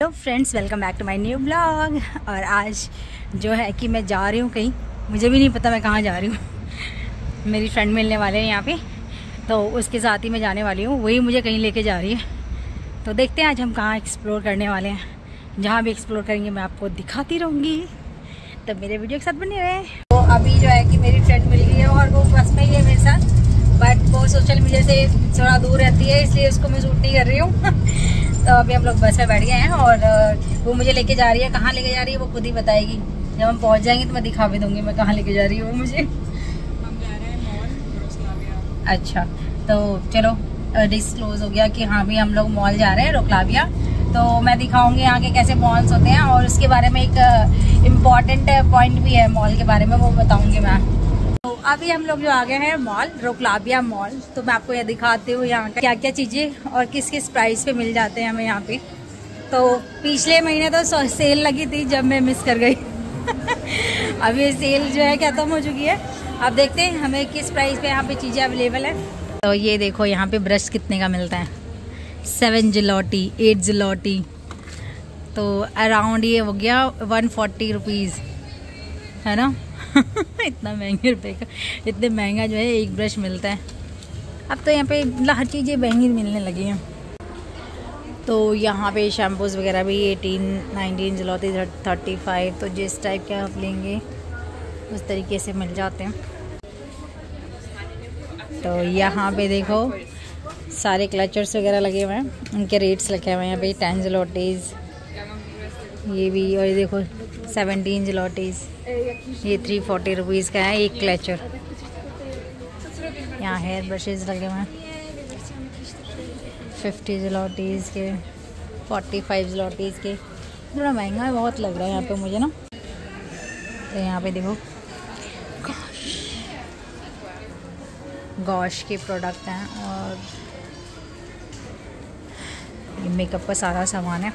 Hello friends welcome back to my new blog और आज जो है कि मैं जा रही हूँ कहीं, मुझे भी नहीं पता मैं कहाँ जा रही हूँ। मेरी फ्रेंड मिलने वाले हैं यहाँ पे तो उसके साथ ही मैं जाने वाली हूँ, वही मुझे कहीं लेके जा रही है। तो देखते हैं आज हम कहाँ एक्सप्लोर करने वाले हैं। जहाँ भी एक्सप्लोर करेंगे मैं आपको दिखाती रहूँगी। तो मेरे वीडियो के साथ बने रहे। तो अभी जो है कि मेरी फ्रेंड मिल गई है और वो बस में ही है मेरे साथ बट वो सोशल मीडिया से थोड़ा दूर रहती है, इसलिए उसको मैं सूट नहीं कर रही हूँ। अभी हम लोग बस में बैठ गए हैं और वो मुझे लेके जा रही है। कहाँ लेके जा रही है वो खुद ही बताएगी। जब हम पहुँच जाएँगे तो मैं दिखा भी दूँगी मैं कहाँ लेके जा रही हूँ वो मुझे। हम जा रहे हैं मॉल अच्छा तो चलो डिस्क्लोज हो गया कि हाँ भी हम लोग मॉल जा रहे हैं रोकलाविया तो मैं दिखाऊँगी यहाँ के कैसे मॉल्स होते हैं और उसके बारे में एक इंपॉर्टेंट पॉइंट भी है मॉल के बारे में वो बताऊँगी मैं। तो अभी हम लोग जो आ गए हैं मॉल रोकलाबिया मॉल तो मैं आपको यह दिखाती हूँ यहाँ क्या क्या चीज़ें और किस किस प्राइस पे मिल जाते हैं हमें यहाँ पे। तो पिछले महीने तो सेल लगी थी जब मैं मिस कर गई। अभी सेल जो है खत्म हो चुकी है। अब देखते हैं हमें किस प्राइस पे यहाँ पे चीज़ें अवेलेबल है। तो ये देखो यहाँ पे ब्रश कितने का मिलता है। Seven zloty eight zloty. तो अराउंड ये हो गया वन फोर्टी रुपीज़ है ना? इतना महँगे रुपए का? इतने महँगा जो है, एक ब्रश मिलता है। अब तो यहाँ पे हर चीज़ें महँगी मिलने लगी हैं। तो यहाँ पे शैम्पूज़ वगैरह भी eighteen nineteen zloty thirty five तो जिस टाइप के आप लेंगे, उस तरीके से मिल जाते हैं। तो यहाँ पे देखो, सारे क्लचर्स वगैरह लगे हुए हैं। उनके रेट्स लगे हुए हैं यहाँ पे टेन जलोटीज़ ये भी, और ये देखो सेवनटीन जलोटीज़ ये थ्री फोर्टी रुपीज़ का है, एक क्लेचर यहाँ हेयर ब्रशेज लगे हुए हैं। फिफ्टी जलोटीज़ के फोर्टी फाइव जलोटीज़ के। थोड़ा महँगा बहुत लग रहा है यहाँ पे मुझे ना। तो यहाँ पे देखो। गॉश के प्रोडक्ट हैं, और मेकअप का सारा सामान है।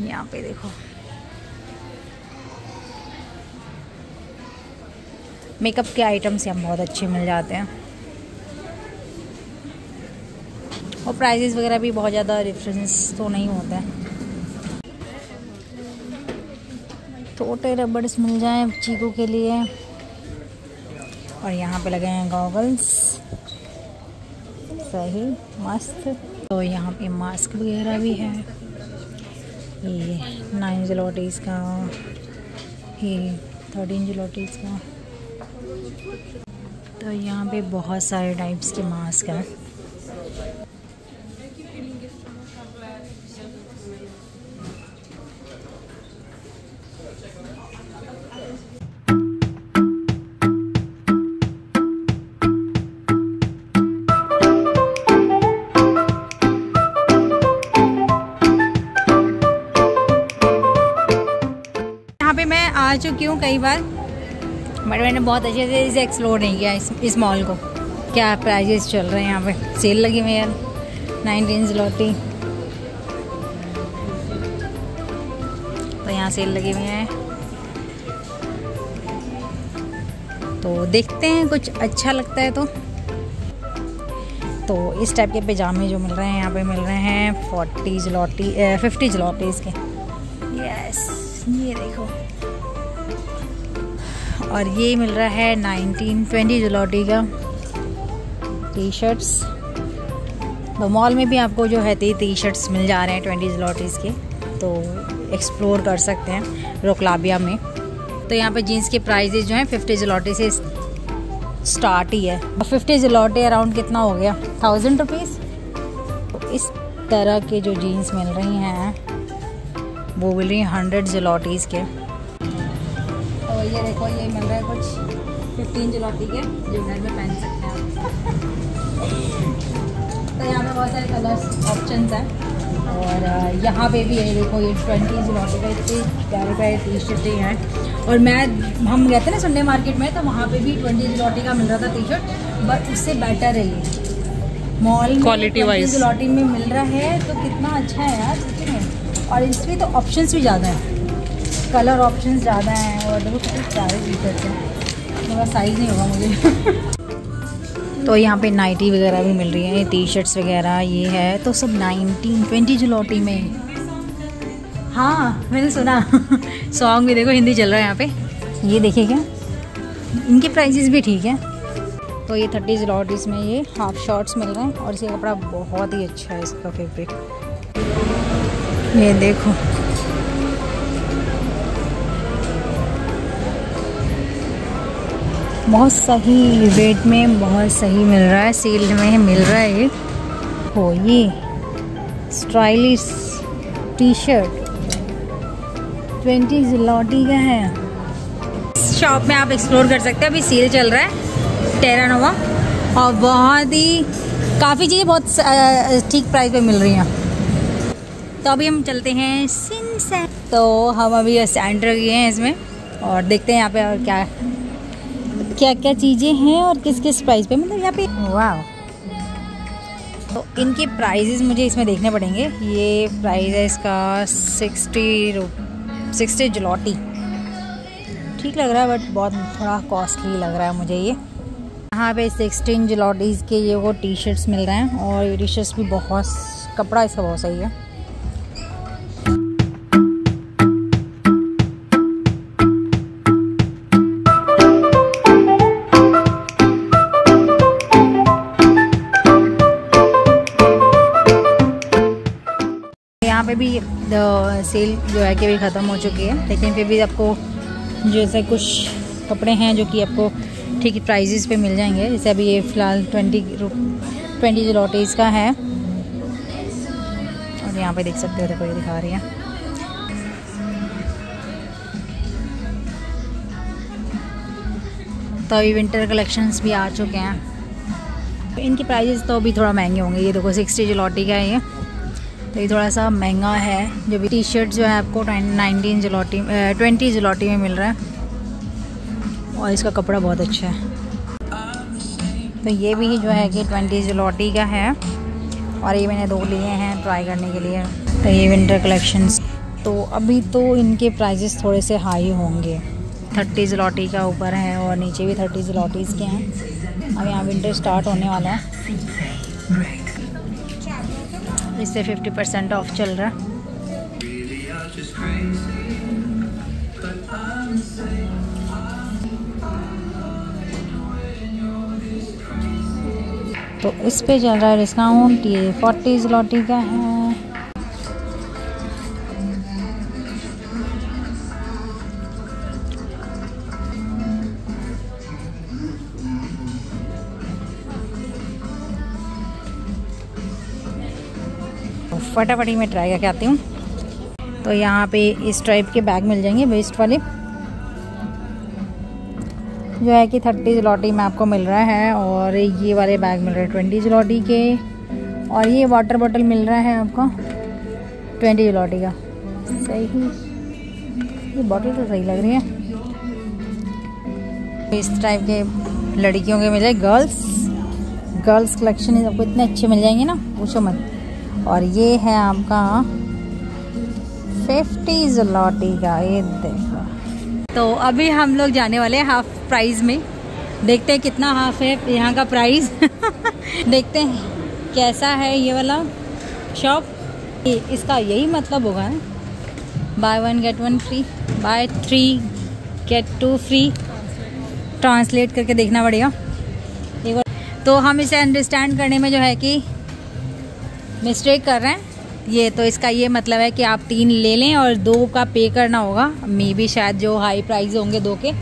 यहाँ पे देखो। मेकअप के आइटम्स यहाँ बहुत अच्छे मिल जाते हैं। और प्राइजेस वगैरह भी बहुत ज़्यादा डिफरेंस तो नहीं होता है। छोटे रबड़स मिल जाएँ चीकू के लिए। और यहाँ पे लगे हैं गॉगल्स सही, मस्त। तो यहाँ पे मास्क वगैरह भी है। ये नाइन जलोटीज़ का, ये थर्टीन जलोटीज़ का। तो यहाँ पे बहुत सारे टाइप्स के मास्क हैं। चुकी हूँ कई बार? बट मैंने बहुत अच्छे से इसे एक्सप्लोर नहीं किया इस मॉल को। क्या प्राइजेस चल रहे हैं यहाँ पे? सेल लगी हुई यार नाइनटीन जलोटी तो यहाँ सेल लगी हुई है। तो देखते हैं, कुछ अच्छा लगता है तो। तो इस टाइप के पैजामे जो मिल रहे हैं, यहाँ पे मिल रहे हैं फोर्टी जलोटी फिफ्टी जलोटीज़ के। यस ये देखो। और ये मिल रहा है नाइनटीन ट्वेंटी जलोटी का टी शर्ट्स तो मॉल में भी आपको जो है टी शर्ट्स मिल जा रहे हैं ट्वेंटी जलोटीज़ के तो एक्सप्लोर कर सकते हैं रोकलाबिया में। तो यहाँ पे जीन्स के प्राइजेज जो हैं फिफ्टी जलोटी से स्टार्ट ही है। और फिफ्टी जलोटी अराउंड कितना हो गया? थाउज़ेंड रुपीज़ तो इस तरह के जो जीन्स मिल रही हैं, वो मिल रही हैं हंड्रेड जलोटीज़ के। ये देखो ये मिल रहा है कुछ फिफ्टीन जलोटी के जो घर में पहन सकते हैं। तो यहाँ पे बहुत सारे कलर्स ऑप्शन हैं। और यहाँ पे भी है देखो ये ट्वेंटी जलोटी का इतनी प्यारे प्यारे टी शर्टें हैं। और मैं हम गए थे ना संडे मार्केट में तो वहाँ पे भी ट्वेंटी जलोटी का मिल रहा था टी शर्ट बट उससे बेटर है ये। Mall quality wise. जलोटी में मिल रहा है तो कितना अच्छा है यार सच में। और इसमें तो ऑप्शंस भी ज़्यादा हैं। कलर ऑप्शन ज़्यादा हैं और देखो कितने प्यारे टी हैं। मेरा साइज़ नहीं होगा मुझे। तो यहाँ पे नाइटी वगैरह भी मिल रही है टी शर्ट्स वगैरह, ये है तो सब नाइनटीन ट्वेंटी जलोटी में। हाँ मैंने सुना। सॉन्ग भी देखो, हिंदी चल रहा है यहाँ पे। ये देखिए क्या? इनके प्राइजेस भी ठीक है। तो ये थर्टी जलॉटीज़ में ये हाफ़ शॉर्ट्स मिल रहे हैं और इसका कपड़ा बहुत ही अच्छा है इसका फैब्रिक ये देखो। बहुत सही रेट में, बहुत सही मिल रहा है सेल में मिल रहा है। हो ये stylish T shirt twenty zloty का है। शॉप में आप एक्सप्लोर कर सकते हैं, अभी सेल चल रहा है टेरा नोवा और बहुत ही, काफ़ी चीज़ें बहुत ठीक प्राइस पे मिल रही हैं। तो अभी हम चलते हैं सिन तो हम अभी सेंटर गए हैं इसमें, और देखते हैं यहाँ पे और क्या क्या क्या चीज़ें हैं और किस किस प्राइस पे? मतलब यहाँ पे वाह तो इनके प्राइजेज़ मुझे इसमें देखने पड़ेंगे। ये प्राइस है इसका सिक्सटी सिक्सटी जलॉटी। ठीक लग रहा है बट बहुत थोड़ा कॉस्टली लग रहा है मुझे ये। यहाँ पे सिक्सटीन जलॉटीज़ के ये वो टी शर्ट्स मिल रहे हैं और ये टी शर्ट्स भी बहुत कपड़ा इसका बहुत सही है। सेल जो है कि अभी ख़त्म हो चुकी है, लेकिन फिर भी आपको जैसे कुछ कपड़े हैं जो कि आपको ठीक प्राइजेस पे मिल जाएँगे। जैसे अभी ये फ़िलहाल ट्वेंटी ट्वेंटी जलोटीज़ का है। और यहाँ पे देख सकते हो, देखो ये दिखा रही है। तो अभी विंटर कलेक्शंस भी आ चुके हैं। इनकी प्राइजेस तो अभी थोड़ा महँगे होंगे। ये देखो सिक्सटी जलोटी का है ये। तो ये थोड़ा सा महँगा है। जो भी टी शर्ट जो है आपको नाइनटीन जलोटी ट्वेंटी जलोटी में मिल रहा है। और इसका कपड़ा बहुत अच्छा है। तो ये भी जो है कि ट्वेंटी जलोटी का है। और ये मैंने दो लिए हैं ट्राई करने के लिए। तो ये विंटर कलेक्शंस तो अभी तो इनके प्राइजेस थोड़े से हाई होंगे। थर्टी जलोटी का ऊपर है और नीचे भी थर्टी जलोटीज़ के हैं। अब यहाँ विंटर स्टार्ट होने वाला है। इससे 50 परसेंट ऑफ़ चल रहा। तो इस पे चल रहा है डिस्काउंट ये फोर्टी लॉटी का है। फटाफटी में ट्राई करके आती हूँ। तो यहाँ पे इस टाइप के बैग मिल जाएँगे वेस्ट वाले। जो है कि थर्टी जलॉटी में आपको मिल रहा है और ये वाले बैग मिल रहे हैं ट्वेंटी जलॉटी के। और ये वाटर बॉटल मिल रहा है आपको ट्वेंटी जलॉटी का। सही। ये बॉटल तो सही लग रही है। इस टाइप के लड़कियों के मिल गर्ल्स गर्ल्स कलेक्शन आपको इतने अच्छे मिल जाएँगे ना, पूछो मत। और ये है आपका फिफ्टी जलॉटी का, ये देखो। तो अभी हम लोग जाने वाले हैं हाफ़ प्राइस में। देखते हैं कितना हाफ़ है, यहाँ का प्राइस देखते हैं कैसा है ये वाला शॉप इसका यही मतलब होगा ना। Buy one get one free buy three get two free translate करके देखना पड़ेगा। तो हम इसे अंडरस्टैंड करने में जो है कि मिस्टेक कर रहे हैं। ये तो इसका ये मतलब है कि आप तीन ले लें और दो का पे करना होगा। मे भी शायद जो हाई प्राइस होंगे दो के,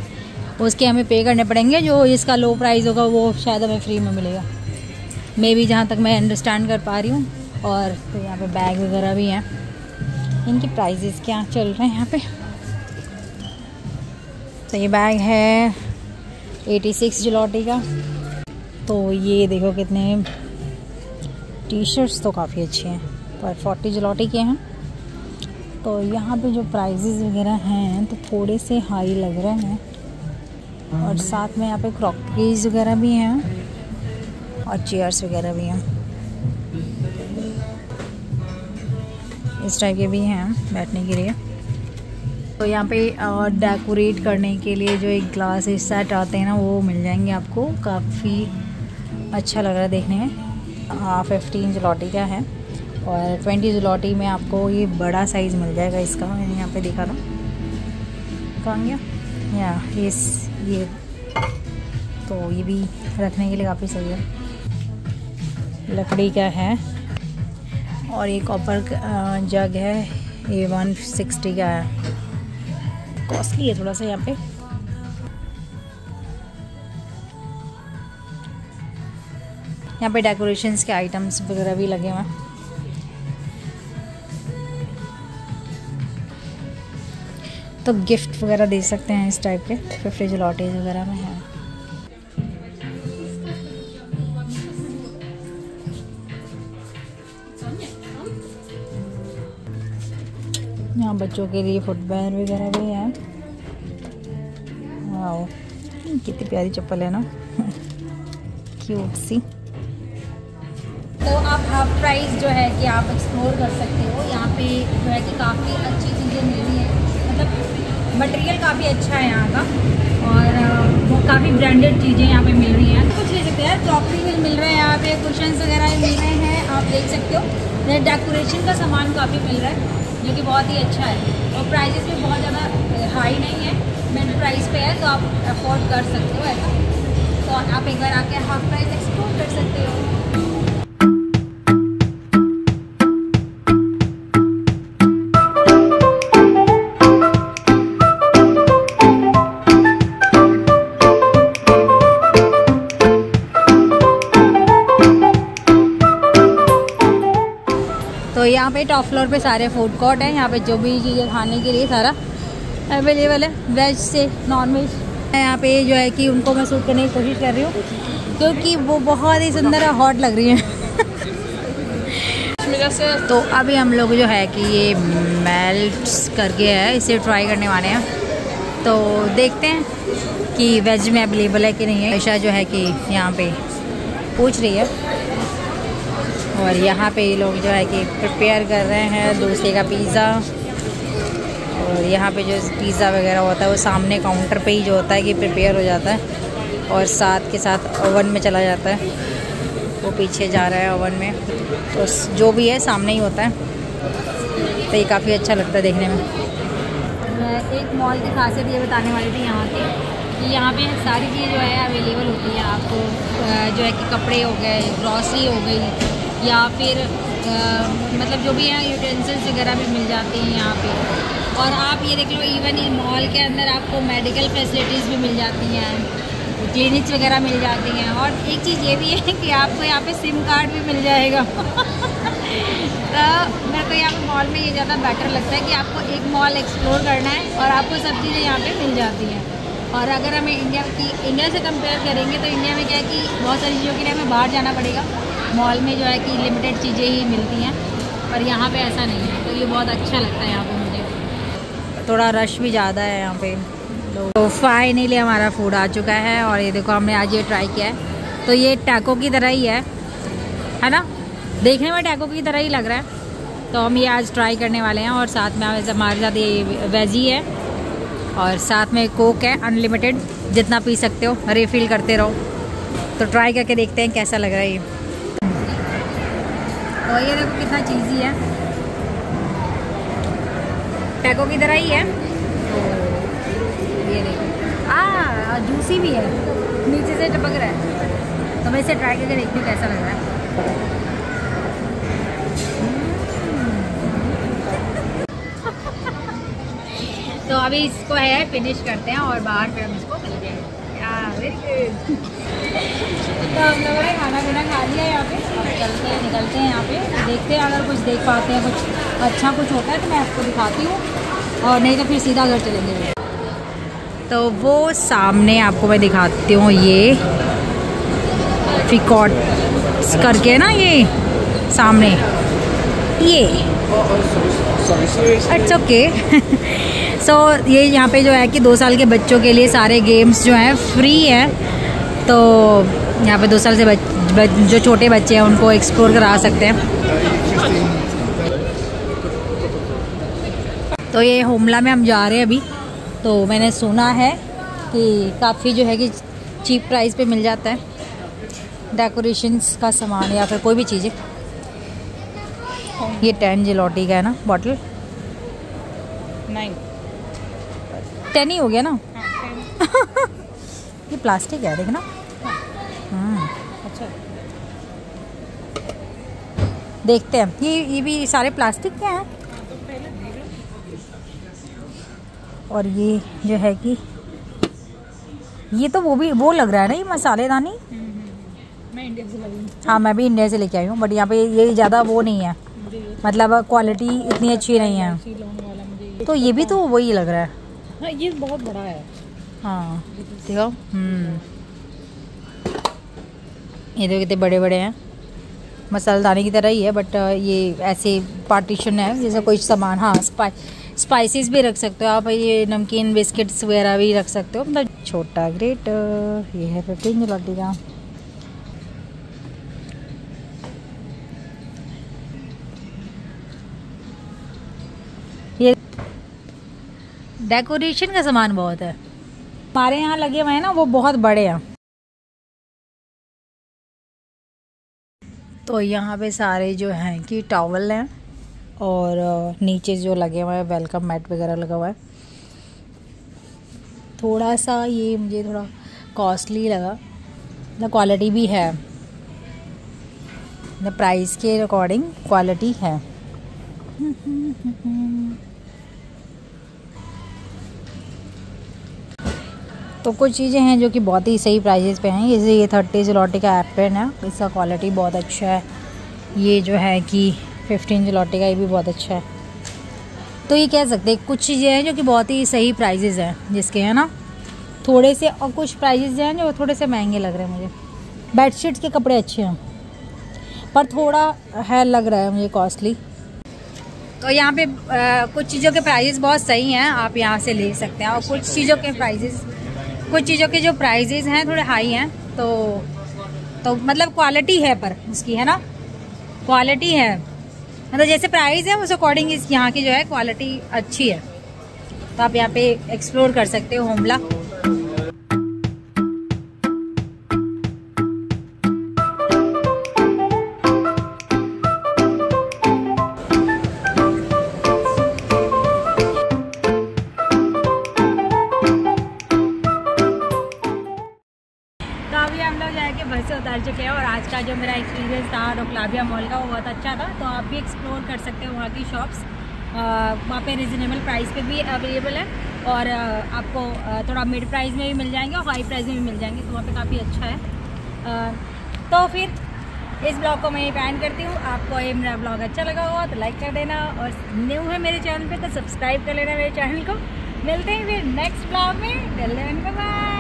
उसके हमें पे करने पड़ेंगे। जो इसका लो प्राइस होगा, वो शायद हमें फ्री में मिलेगा। मे भी जहाँ तक मैं अंडरस्टैंड कर पा रही हूँ। और तो यहाँ पे बैग वगैरह भी हैं। इनके प्राइजेस क्या चल रहे हैं यहाँ पे? तो ये बैग है 86 जलॉटी का। तो ये देखो कितने टी शर्ट्स तो काफ़ी अच्छे हैं, पर फोर्टी जलॉटी के हैं। तो यहाँ पे जो प्राइजेज़ वगैरह हैं तो थोड़े से हाई लग रहे हैं। और साथ में यहाँ पे क्रॉकरीज वगैरह भी हैं, और चेयर्स वगैरह भी हैं। इस टाइप के भी हैं बैठने के लिए। तो यहाँ पे डेकोरेट करने के लिए जो एक ग्लास सेट आते हैं ना, वो मिल जाएँगे आपको। काफ़ी अच्छा लग रहा है देखने में। फिफ्टीन जलौटी का है। और ट्वेंटी जलौटी में आपको ये बड़ा साइज़ मिल जाएगा इसका। मैंने यहाँ पे देखा था। कहाँ गया या ये ये। तो ये भी रखने के लिए काफ़ी सही है। लकड़ी का है। और एक कॉपर जग है। ये वन सिक्सटी का है। कॉस्टली है थोड़ा सा यहाँ पे। यहाँ पे डेकोरेशंस के आइटम्स वगैरह भी लगे हुए हैं। तो गिफ्ट वगैरह दे सकते हैं इस टाइप के फिफ्टी जलॉटेज वगैरह में है। यहाँ बच्चों के लिए फुटवेयर वगैरह भी है। कितनी प्यारी चप्पल है ना। क्यूट सी। तो आप हाफ़ प्राइस जो है कि आप एक्सप्लोर कर सकते हो। यहाँ पे जो है कि काफ़ी अच्छी चीज़ें मिल रही हैं। मतलब मटेरियल काफ़ी अच्छा है यहाँ का और वो काफ़ी ब्रांडेड चीज़ें यहाँ पे मिल रही हैं। कुछ ले सकते हैं। क्रॉकरी भी मिल रहा है यहाँ पे कुशन वगैरह मिल रहे हैं, आप देख सकते हो। डेकोरेशन का सामान काफ़ी मिल रहा है, जो कि बहुत ही अच्छा है। और प्राइजेस भी बहुत ज़्यादा हाई नहीं है। मिड प्राइस पे है तो आप अफोर्ड कर सकते हो ऐसा। तो आप एक बार आके हाफ़ प्राइस एक्सप्लोर कर सकते हो। टॉप फ्लोर पे सारे फ़ूड कोर्ट हैं, यहाँ पे जो भी चीज़ें खाने के लिए सारा अवेलेबल है वेज से नॉन वेज यहाँ पे जो है कि उनको मैं सूट करने की कोशिश कर रही हूँ, क्योंकि वो बहुत ही सुंदर और हॉट लग रही हैं। तो अभी हम लोग जो है कि ये मेल्ट करके है, इसे ट्राई करने वाले हैं। तो देखते हैं कि वेज में अवेलेबल है कि नहीं है। ऐसा जो है कि यहाँ पे पूछ रही है। और यहाँ पे ये लोग जो है कि प्रिपेयर कर रहे हैं डोसे का पिज़्ज़ा और यहाँ पे जो पिज़्ज़ा वगैरह होता है, वो सामने काउंटर पे ही जो होता है कि प्रिपेयर हो जाता है और साथ के साथ ओवन में चला जाता है। वो पीछे जा रहा है ओवन में। तो जो भी है, सामने ही होता है। तो ये काफ़ी अच्छा लगता है देखने में। एक मॉल की खासियत ये बताने वाली थी यहाँ की कि यहाँ पे सारी चीज़ जो है अवेलेबल होती है। आपको जो है कि कपड़े हो गए ग्रॉसरी हो गई या फिर आ, मतलब जो भी है यूटेंसिल्स वगैरह भी मिल जाते हैं यहाँ पे। और आप ये देख लो इवन ये मॉल के अंदर आपको मेडिकल फैसिलिटीज़ भी मिल जाती हैं क्लिनिक्स वगैरह मिल जाती हैं। और एक चीज़ ये भी है कि आपको यहाँ पे सिम कार्ड भी मिल जाएगा। तो मेरे को यहाँ पे मॉल में ये ज़्यादा बेटर लगता है कि आपको एक मॉल एक्सप्लोर करना है और आपको सब चीज़ें यहाँ पे मिल जाती हैं। और अगर हमें इंडिया की इंडिया से कंपेयर करेंगे तो इंडिया में क्या है कि बहुत सारी चीज़ों के लिए हमें बाहर जाना पड़ेगा। मॉल में जो है कि लिमिटेड चीज़ें ही मिलती हैं, पर यहाँ पे ऐसा नहीं है। तो ये बहुत अच्छा लगता है यहाँ पे मुझे। थोड़ा रश भी ज़्यादा है यहाँ पे। तो फाइनली हमारा फ़ूड आ चुका है और ये देखो हमने आज ये ट्राई किया है। तो ये टैको की तरह ही है है ना? देखने में टैको की तरह ही लग रहा है। तो हम ये आज ट्राई करने वाले हैं और साथ में हमारे साथ ये वेजी है और साथ में कोक है अनलिमिटेड जितना पी सकते हो रिफ़िल करते रहो। तो ट्राई करके देखते हैं कैसा लग रहा है ये। और ये देखो कितना चीज़ी है। टैको की तरह ही है। तो ये देखो। आ जूसी भी है। नीचे से टपक रहा है। तो मैं इसे ट्राई करके देखती हूँ कैसा लग रहा है। तो अभी इसको है फिनिश करते हैं और बाहर फिर हम इसको वेरी गुड तो हम लोगों ने खाना पीना खा लिया अब चलते हैं, निकलते हैं यहाँ पे। देखते हैं अगर कुछ देख पाते हैं, कुछ अच्छा कुछ होता है तो मैं आपको दिखाती हूँ। और नहीं तो फिर सीधा घर चलेंगे। तो वो सामने आपको मैं दिखाती हूँ, ये फिकॉट करके ना ये, सामने। ये। इट्स ओके सो ये यहाँ पे जो है कि दो साल के बच्चों के लिए सारे गेम्स जो हैं फ्री हैं। तो यहाँ पे दो साल से जो छोटे बच्चे हैं उनको एक्सप्लोर करा सकते हैं। तो ये होमला में हम जा रहे हैं अभी। तो मैंने सुना है कि काफ़ी जो है कि चीप प्राइस पे मिल जाता है। डेकोरेशंस का सामान या फिर कोई भी चीज़। ये टेन जिलोटी का है ना बॉटल नाइन टेन ही हो गया ना? हाँ ये प्लास्टिक है देखना देखते हैं। ये ये भी सारे प्लास्टिक के हैं। और ये जो है कि ये तो वो भी वो लग रहा है ना ये मसालेदानी? हूँ। मैं भी इंडिया से लेके आई हूँ बट यहाँ पे ये ज़्यादा वो नहीं है। मतलब क्वालिटी इतनी अच्छी नहीं है। तो ये भी तो वही लग रहा है। हाँ ये बहुत बड़ा है। हाँ। देखो। हम्म। ये तो कितने बड़े बड़े हैं। मसालेदानी की तरह ही है बट ये ऐसे पार्टीशन है, जैसे कोई सामान हाँ स्पाइसेस भी रख सकते हो आप, ये नमकीन बिस्किट्स वगैरह भी रख सकते हो मतलब छोटा ग्रेट ये है फिफ्टीन लड्डी का ये डेकोरेशन का सामान बहुत है। हमारे यहाँ लगे हुए हैं ना, वो बहुत बड़े हैं। तो यहाँ पे सारे जो हैं कि टॉवल हैं और नीचे जो लगे हुए हैं वेलकम मैट वगैरह लगा हुआ है। थोड़ा सा ये मुझे थोड़ा कॉस्टली लगा। ना क्वालिटी भी है, ना प्राइस के अकॉर्डिंग क्वालिटी है। तो कुछ चीज़ें हैं जो कि बहुत ही सही प्राइजेस पे हैं। जैसे ये थर्टी जिलोटी का एप्पन है इसका क्वालिटी बहुत अच्छा है। ये जो है कि फिफ्टीन जिलोटी का ये भी बहुत अच्छा है। तो ये कह सकते हैं कुछ चीज़ें हैं जो कि बहुत ही सही प्राइजेज़ हैं जिसके है ना? थोड़े से और कुछ प्राइजेज़ हैं जो थोड़े से महँगे लग रहे हैं मुझे। बेडशीट्स के कपड़े अच्छे हैं पर थोड़ा है लग रहा है मुझे कॉस्टली तो यहाँ पे अ, कुछ चीज़ों के प्राइजेस बहुत सही हैं आप यहाँ से ले सकते हैं। और कुछ चीज़ों के प्राइजेस कुछ चीज़ों के जो प्राइजेज हैं थोड़े हाई हैं तो तो मतलब क्वालिटी है पर उसकी, है ना? क्वालिटी है। मतलब जैसे प्राइस है, उस अकॉर्डिंग इस यहाँ की जो है क्वालिटी अच्छी है। तो आप यहाँ पे एक्सप्लोर कर सकते हो होमला डोकलाविया मॉल का वो बहुत अच्छा था तो आप भी एक्सप्लोर कर सकते हो वहाँ की शॉप्स वहाँ पे रिजनेबल प्राइस पे भी अवेलेबल है और आपको थोड़ा मिड प्राइस में भी मिल जाएँगे और हाई प्राइस में भी मिल जाएँगे तो वहाँ पे काफ़ी अच्छा है। तो फिर इस ब्लॉग को मैं यहीं पे एंड करती हूँ। आपको ये मेरा ब्लॉग अच्छा लगा हुआ तो लाइक कर देना और न्यू है मेरे चैनल पे तो सब्सक्राइब कर लेना मेरे चैनल को। मिलते हैं फिर नेक्स्ट ब्लॉग में। बाय